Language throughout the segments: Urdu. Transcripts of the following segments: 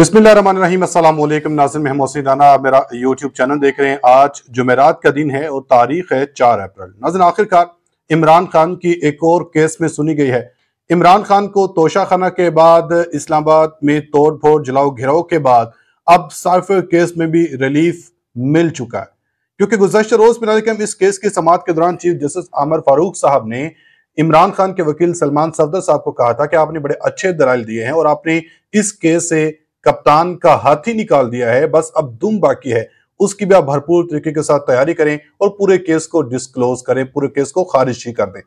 بسم اللہ الرحمن الرحیم، السلام علیکم، ناظرین میں محسن دانا آپ میرا یوٹیوب چینل دیکھ رہے ہیں۔ آج جمعرات کا دن ہے اور تاریخ ہے چار اپریل۔ ناظرین آخر کار عمران خان کی ایک اور کیس میں سنی گئی ہے۔ عمران خان کو توشہ خانہ کے بعد اسلام آباد میں توڑ پھوڑ، جلاؤ گھراؤ کے بعد اب سائفر کیس میں بھی ریلیف مل چکا ہے۔ کیونکہ گزشتہ روز میں کہ اس کیس کی سماعت کے دوران چیف جسٹس عامر فاروق صاحب نے عمران خان کے وکیل سلمان صفدر صاحب کو کہا تھا کہ آپ نے بڑے اچھے دلائل دیے ہیں اور آپ نے اس کیس سے کپتان کا ہاتھ ہی نکال دیا ہے، بس اب دم باقی ہے۔ اس کی بھی آپ بھرپور طریقے کے ساتھ تیاری کریں اور پورے کیس کو ڈسکلوز کریں، پورے کیس کو خارج ہی کر دیں۔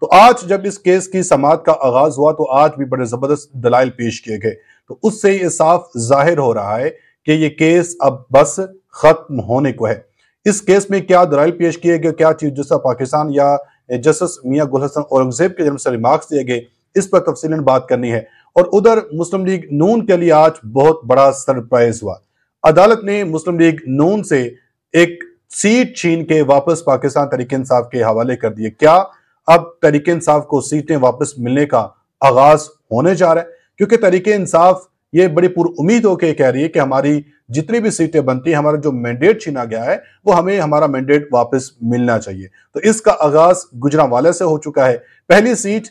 تو آج جب اس کیس کی سماعت کا آغاز ہوا، تو آج بھی بڑے زبردست دلائل پیش کیے گئے۔ تو اس سے یہ صاف ظاہر ہو رہا ہے کہ یہ کیس اب بس ختم ہونے کو ہے۔ اس کیس میں کیا دلائل پیش کیے گئے، کیا چیز جسا پاکستان یا جسٹس میاں گل حسن اورنگزیب کے جنم سے ریمارکس دیے گئے اس پر تفصیل بات کرنی ہے۔ اور ادھر مسلم لیگ نون کے لیے آج بہت بڑا سرپرائز ہوا۔ عدالت نے مسلم لیگ نون سے ایک سیٹ چھین کے واپس پاکستان تحریک انصاف کے حوالے کر دیے۔ کیا اب تحریک انصاف کو سیٹیں واپس ملنے کا آغاز ہونے جا رہا ہے؟ کیونکہ تحریک انصاف یہ بڑی پر امید ہو کے کہہ رہی ہے کہ ہماری جتنی بھی سیٹیں بنتی ہیں، ہمارا جو مینڈیٹ چھینا گیا ہے، وہ ہمیں ہمارا مینڈیٹ واپس ملنا چاہیے۔ تو اس کا آغاز گجرا والے سے ہو چکا ہے۔ پہلی سیٹ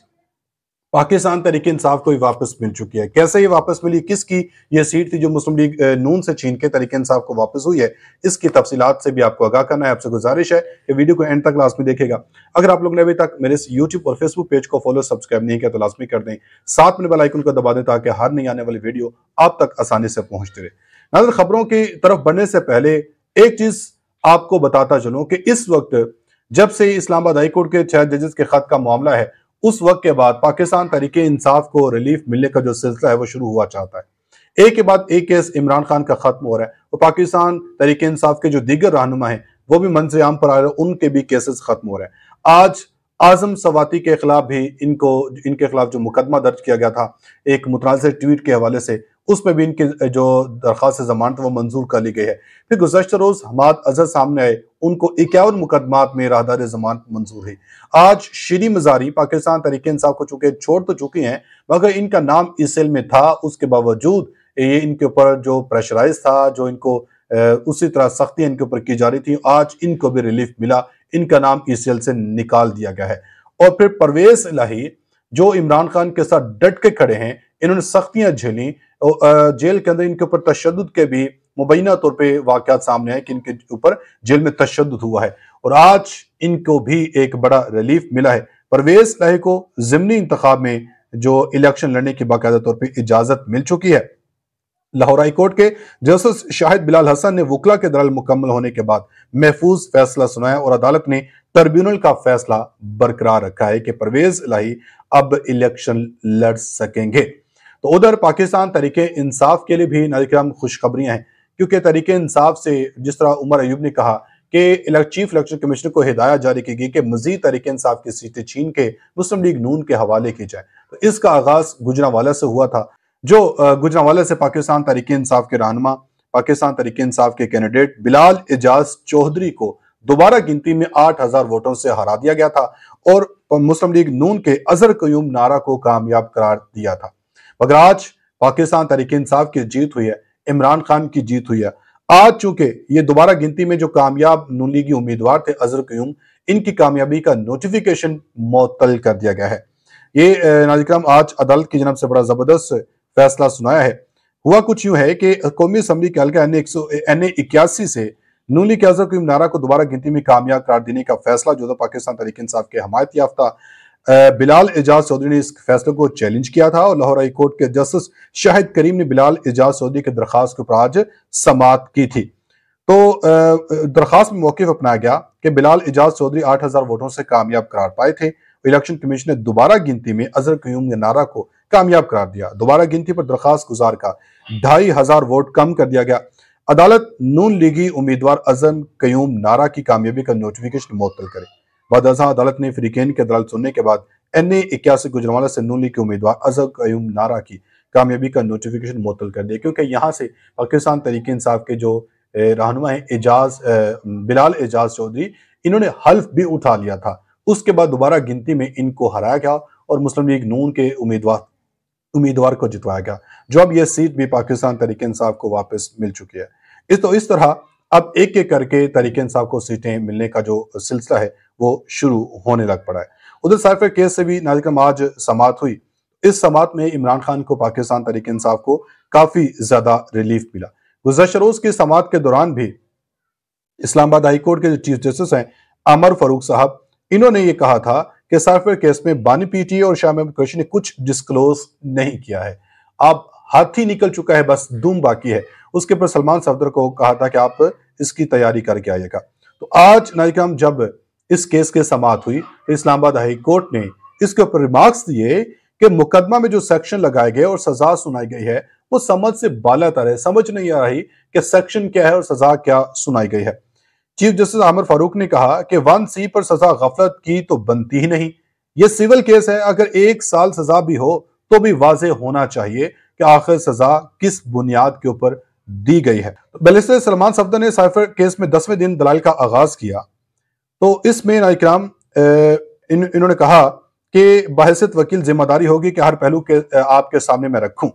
پاکستان تحریک انصاف کو ہی واپس مل چکی ہے۔ کیسے یہ واپس ملی؟ کس کی یہ سیٹ تھی جو مسلم لیگ نون سے چھین کے تحریک انصاف کو واپس ہوئی ہے؟ اس کی تفصیلات سے بھی آپ کو آگاہ کرنا ہے۔ آپ سے گزارش ہے کہ ویڈیو کو اینڈ تک لازمی دیکھے گا۔ اگر آپ لوگ نے ابھی تک میرے یوٹیوب اور فیس بک پیج کو فالو سبسکرائب نہیں کیا تو لازمی کر دیں۔ ساتھ میں بلائکن کو دبا دیں تاکہ ہر نہیں آنے والی ویڈیو آپ تک آسانی سے پہنچتے رہے۔ نظر خبروں کی طرف بڑھنے سے پہلے ایک چیز آپ کو بتاتا چلوں کہ اس وقت جب سے اسلام آباد ہائی کورٹ کے چھ ججز کے خط کا معاملہ ہے اس وقت کے بعد پاکستان تحریک انصاف کو ریلیف ملنے کا جو سلسلہ ہے وہ شروع ہوا چاہتا ہے۔ ایک کے بعد ایک کیس عمران خان کا ختم ہو رہا ہے اور پاکستان تحریک انصاف کے جو دیگر رہنما ہیں وہ بھی منظر عام پر آ رہے ہیں، ان کے بھی کیسز ختم ہو رہے ہیں۔ آج آزم سواتی کے خلاف بھی ان کو، ان کے خلاف جو مقدمہ درج کیا گیا تھا، ایک متنازع ٹویٹ کے حوالے سے، اس میں بھی ان کے جو درخواست ضمانت وہ منظور کر لی گئی ہے۔ پھر گزشتہ روز حماد اظہر سامنے آئے، ان کو اکیاون مقدمات میں راہدار ضمانت منظور ہے آج شیری مزاری پاکستان تحریک انصاف کو چکے چھوڑ تو چکی ہیں، مگر ان کا نام اس سیل میں تھا، اس کے باوجود یہ ان کے اوپر جو پریشرائز تھا، جو ان کو اسی طرح سختی ان کے اوپر کی جا رہی تھی آج ان کو بھی ریلیف ملا۔ ان کا نام اس سیل سے نکال دیا گیا ہے۔ اور پھر پرویز الہی، جو عمران خان کے ساتھ ڈٹ کے کھڑے ہیں، انہوں نے سختیاں جھیلیں۔ جیل کے اندر ان کے اوپر تشدد کے بھی مبینہ طور پہ واقعات سامنے آئے کہ ان کے اوپر جیل میں تشدد ہوا ہے۔ اور آج ان کو بھی ایک بڑا ریلیف ملا ہے۔ پرویز لہے کو ضمنی انتخاب میں جو الیکشن لڑنے کی باقاعدہ طور پہ اجازت مل چکی ہے۔ لاہور ہائی کورٹ کے جسٹس شاہد بلال حسن نے وکلا کے درال مکمل ہونے کے بعد محفوظ فیصلہ سنایا اور عدالت نے ٹربیونل کا فیصلہ برقرار رکھا ہے کہ پرویز الہی اب الیکشن لڑ سکیں گے۔ تو ادھر پاکستان تحریک انصاف کے لیے بھی نظر خوشخبریاں ہیں۔ کیونکہ تحریک انصاف سے جس طرح عمر ایوب نے کہا کہ چیف الیکشن کمیشنر کو ہدایت جاری کی گئی کہ مزید تحریک انصاف کی سیٹیں چھین کے مسلم لیگ نون کے حوالے کی جائے۔ تو اس کا آغاز گجرا والا سے ہوا تھا۔ جو گجرا والا سے پاکستان تحریک انصاف کے رہنما، پاکستان تحریک انصاف کے کینڈیڈیٹ بلال اجاز چوہدری کو دوبارہ گنتی میں آٹھ ہزار ووٹوں سے ہرا دیا گیا تھا اور مسلم لیگ نون کے ازر قیوم نعرہ کو کامیاب قرار دیا تھا۔ مگر آج پاکستان تحریک انصاف کی جیت ہوئی ہے، عمران خان کی جیت ہوئی ہے۔ آج چونکہ یہ دوبارہ گنتی میں جو کامیاب نون لیگی امیدوار تھے ازر قیوم، ان کی کامیابی کا نوٹیفیکیشن معطل کر دیا گیا ہے۔ یہ ناظرکرام آج عدالت کی جناب سے بڑا زبردست فیصلہ سنایا ہے۔ ہوا کچھ یوں ہے کہ قومی اسمبلی کے حلقہ این اے اکیاسی سے نون لیگ ازر قیوم نعرہ کو دوبارہ گنتی میں کامیاب قرار دینے کا فیصلہ جو پاکستان تحریک انصاف کے حمایت یافتہ بلال اجاز چودھری نے اس فیصلے کو چیلنج کیا تھا اور لاہور ہائی کورٹ کے جسٹس شاہد کریم نے بلال اجاز چودھری کے درخواست کے اوپر آج سماعت کی تھی۔ تو درخواست میں موقف اپنایا گیا کہ بلال اجاز چودھری آٹھ ہزار ووٹوں سے کامیاب قرار پائے تھے۔ الیکشن کمیشن نے دوبارہ گنتی میں ازر قیوم کے نعرہ کو کامیاب قرار دیا۔ دوبارہ گنتی پر درخواست گزار کا۔ ڈھائی ہزار ووٹ کم کر دیا گیا۔ عدالت نون لیگی امیدوار ازم قیوم نعرہ کی کامیابی کا نوٹیفیکیشن معطل کرے۔ بعد ازاں عدالت نے فریقین کے دلال سننے کے بعد این اے اکیاسی گجروالا سے نون لیگ کے امیدوار ازر قیوم نارا کی کامیابی کا نوٹیفیکیشن معطل کر دیا کیونکہ یہاں سے پاکستان طریق انصاف کے جو رہنما ہیں اجاز بلال اجاز چودھری، انہوں نے حلف بھی اٹھا لیا تھا۔ اس کے بعد دوبارہ گنتی میں ان کو ہرایا گیا اور مسلم لیگ نون کے امیدوار امیدوار کو جتوایا گیا۔ جو اب یہ سیٹ بھی پاکستان تحریک انصاف کو واپس مل چکی ہے۔ اس تو اس طرح اب ایک ایک کر کے تحریک انصاف کو سیٹیں ملنے کا جو سلسلہ ہے، وہ شروع ہونے لگ پڑا ہے۔ ادھر سائفر کیس سے بھی ناظرکم آج سماعت ہوئی۔ اس سماعت میں عمران خان کو پاکستان تحریک انصاف کو کافی زیادہ ریلیف ملا۔ گزشتہ روز کی سماعت کے دوران بھی اسلام آباد ہائی کورٹ کے جو چیف جسٹس ہیں عمر فاروق صاحب، انہوں نے یہ کہا تھا کہ سائفر کیس میں بانی پی ٹی اور شاہ محمد قریشی نے کچھ ڈسکلوز نہیں کیا ہے۔ اب ہاتھی نکل چکا ہے، بس دوم باقی ہے۔ اس کے پر سلمان صفدر کو کہا تھا کہ آپ اس کی تیاری کر کے آئیے گا۔ تو آج نائکم جب اس کیس کے سماعت ہوئی، تو اسلام آباد ہائی کورٹ نے اس کے اوپر ریمارکس دیے کہ مقدمہ میں جو سیکشن لگائے گئے اور سزا سنائی گئی ہے، وہ سمجھ سے بالا تر ہے۔ سمجھ نہیں آ رہی کہ سیکشن کیا ہے اور سزا کیا سنائی گئی ہے۔ چیف جسٹس عامر فاروق نے کہا کہ ون سی پر سزا غفلت کی تو بنتی ہی نہیں۔ یہ سیول کیس ہے، اگر ایک سال سزا بھی ہو تو بھی واضح ہونا چاہیے کہ آخر سزا کس بنیاد کے اوپر دی گئی ہے۔ بلسٹر سلمان صفدہ نے سائفر کیس میں دسویں دن دلائل کا آغاز کیا۔ تو اس میں نائکرام انہوں نے کہا کہ بحثت وکیل ذمہ داری ہوگی کہ ہر پہلو کے آپ کے سامنے میں رکھوں۔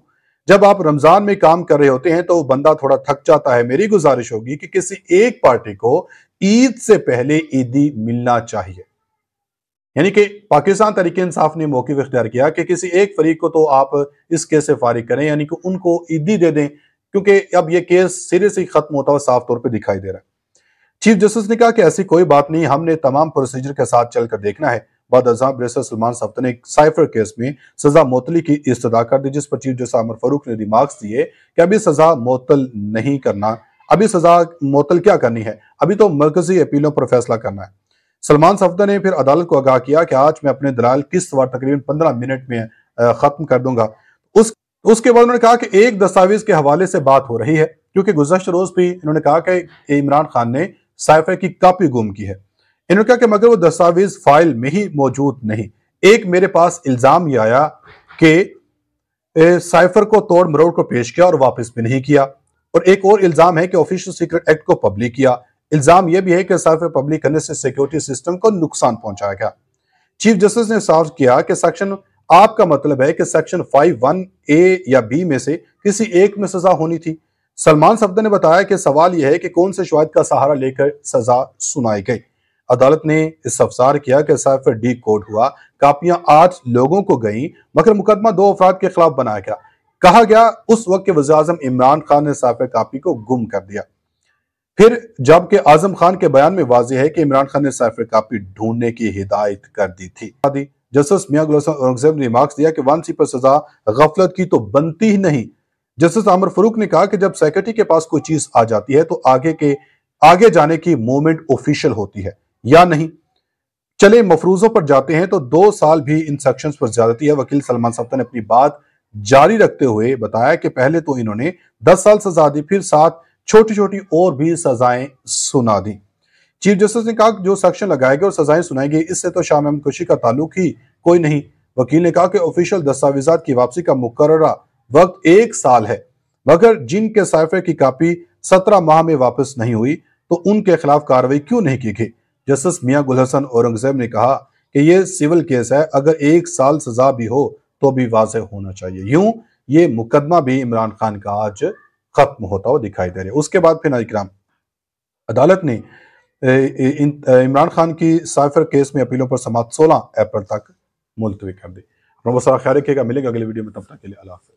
جب آپ رمضان میں کام کر رہے ہوتے ہیں تو بندہ تھوڑا تھک جاتا ہے، میری گزارش ہوگی کہ کسی ایک پارٹی کو عید سے پہلے عیدی ملنا چاہیے۔ یعنی کہ پاکستان تحریک انصاف نے موقف اختیار کیا کہ کسی ایک فریق کو تو آپ اس کیس سے فارغ کریں یعنی کہ ان کو عیدی دے دیں، کیونکہ اب یہ کیس سرے سے ختم ہوتا ہوا صاف طور پہ دکھائی دے رہا ہے۔ چیف جسٹس نے کہا کہ ایسی کوئی بات نہیں، ہم نے تمام پروسیجر کے ساتھ چل کر دیکھنا ہے۔ بعد ازاں بریسر سلمان صاحب نے ایک سائفر کیس میں سزا معطلی کی استدا کر دی، جس پر چیف جسٹس عمر فاروق نے ریمارکس دیے کہ ابھی سزا معطل نہیں کرنا۔ ابھی سزا معطل کیا کرنی ہے؟ ابھی تو مرکزی اپیلوں پر فیصلہ کرنا ہے۔ سلمان صفدہ نے پھر عدالت کو آگاہ کیا کہ آج میں اپنے دلائل کس وار تقریباً پندرہ منٹ میں ختم کر دوں گا۔ اس اس کے بعد انہوں نے کہا کہ ایک دستاویز کے حوالے سے بات ہو رہی ہے، کیونکہ گزشتہ روز بھی انہوں نے کہا کہ عمران خان نے سائفر کی کاپی گم کی ہے۔ انہوں نے کہا کہ مگر وہ دستاویز فائل میں ہی موجود نہیں۔ ایک میرے پاس الزام یہ آیا کہ سائفر کو توڑ مروڑ کو پیش کیا اور واپس بھی نہیں کیا۔ اور ایک اور الزام ہے کہ آفیشل سیکرٹ ایکٹ کو پبلک کیا۔ الزام یہ بھی ہے کہ سائفر پبلک کرنے سے سیکیورٹی سسٹم کو نقصان پہنچایا گیا۔ چیف جسٹس نے صاف کیا کہ سیکشن آپ کا مطلب ہے کہ سیکشن 5.1 اے یا بی میں سے کسی ایک میں سزا ہونی تھی۔ سلمان صفدہ نے بتایا کہ سوال یہ ہے کہ کون سے شواہد کا سہارا لے کر سزا سنائی گئی۔ عدالت نے اس افسار کیا کہ سائفر ڈی کوڈ ہوا، کاپیاں آٹھ لوگوں کو گئیں، مگر مقدمہ دو افراد کے خلاف بنایا گیا۔ کہا گیا، اس وقت کے وزیر اعظم عمران خان نے سائفر کاپی کو گم کر دیا۔ پھر جبکہ اعظم خان کے بیان میں واضح ہے کہ عمران خان نے سائفر کاپی ڈھونڈنے کی ہدایت کر دی تھی۔ جسٹس میاں اورنگزیب نے ریمارکس دیا کہ وان سی پر سزا غفلت کی تو بنتی ہی نہیں۔ جسٹس عمر فروق نے کہا کہ جب سیکرٹری کے پاس کوئی چیز آ جاتی ہے تو آگے کے، آگے جانے کی مومنٹ اوفیشل ہوتی ہے۔ یا نہیں؟ چلے مفروضوں پر جاتے ہیں تو دو سال بھی ان سیکشنز پر زیادتی ہے وکیل سلمان صفتہ نے اپنی بات جاری رکھتے ہوئے بتایا کہ پہلے تو انہوں نے دس سال سزا دی، پھر ساتھ چھوٹی چھوٹی اور بھی سزائیں سنا دی چیف جسٹس نے کہا کہ جو سیکشن لگائے گئے اور سزائیں سنائے گئے اس سے تو شاہ محمد کشی کا تعلق ہی کوئی نہیں۔ وکیل نے کہا کہ آفیشل دستاویزات کی واپسی کا مقررہ وقت ایک سال ہے، مگر جن کے سائفر کی کاپی سترہ ماہ میں واپس نہیں ہوئی تو ان کے خلاف کاروائی کیوں نہیں کی گئی؟ جسٹس میاں گل حسن اورنگزیب نے کہا کہ یہ سیول کیس ہے، اگر ایک سال سزا بھی ہو تو بھی واضح ہونا چاہیے۔ یوں یہ مقدمہ بھی عمران خان کا آج ختم ہوتا ہوا دکھائی دے رہے اس کے بعد پھر اکرام۔ عدالت نے عمران خان کی سائفر کیس میں اپیلوں پر سماعت سولہ اپریل تک ملتوی کر دی۔ خیال رکھے گا ملے گا اگلے ویڈیو میں، تب تک کے لیے اللہ حافظ۔